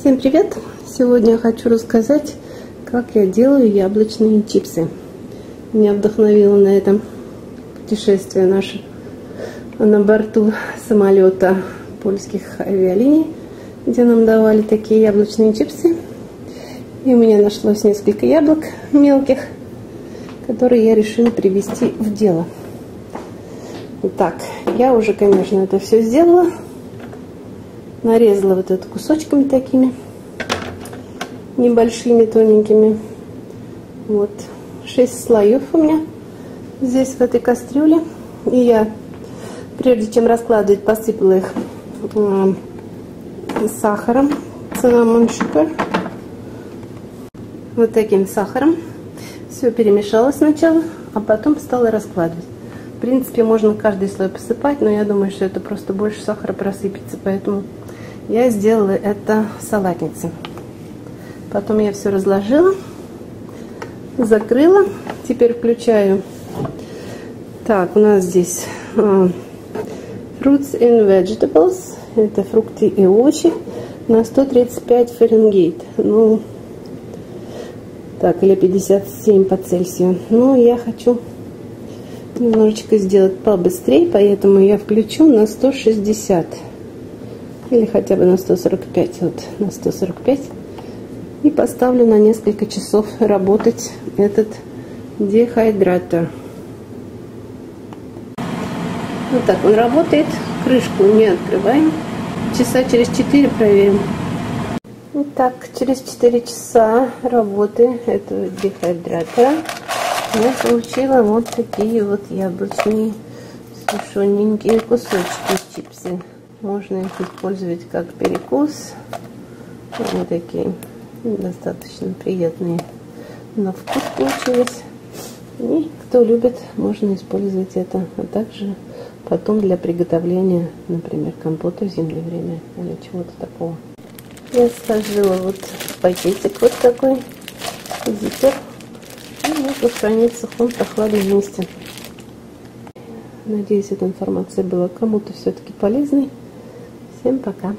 Всем привет! Сегодня я хочу рассказать, как я делаю яблочные чипсы. Меня вдохновило на этом путешествие наше на борту самолета польских авиалиний, где нам давали такие яблочные чипсы. И у меня нашлось несколько яблок мелких, которые я решила привести в дело. Итак, я уже, конечно, это все сделала нарезала вот это кусочками такими небольшими, тоненькими. Вот. шесть слоев у меня здесь в этой кастрюле. И я, прежде чем раскладывать, посыпала их э, сахаром. Cinnamon sugar. Вот таким сахаром. Все перемешала сначала, а потом стала раскладывать. В принципе, можно каждый слой посыпать, но я думаю, что это просто больше сахара просыпется, поэтому я сделала это салатницей. Потом я все разложила, закрыла. Теперь включаю. Так, у нас здесь uh, fruits and vegetables. Это фрукты и овощи на 135 Фаренгейт. Ну, так, или 57 по Цельсию. Ну, я хочу немножечко сделать побыстрее, поэтому я включу на 160 или хотя бы на 145, вот на 145. И поставлю на несколько часов работать этот дехайдратор. Вот так он работает. Крышку не открываем. Часа через 4 проверим. Итак, через 4 часа работы этого дехайдратора я получила вот такие вот яблочные сушененькие кусочки чипсы. Можно их использовать как перекус. Они такие достаточно приятные на вкус получились. И кто любит, можно использовать это. А также потом для приготовления, например, компота в зимнее время или чего-то такого. Я сложила вот пакетик вот такой, зипер. И можно хранить в сухом прохладном месте. Надеюсь, эта информация была кому-то все-таки полезной. Всем пока.